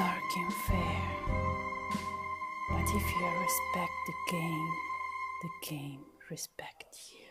and fair. But if you respect the game, the game respects you.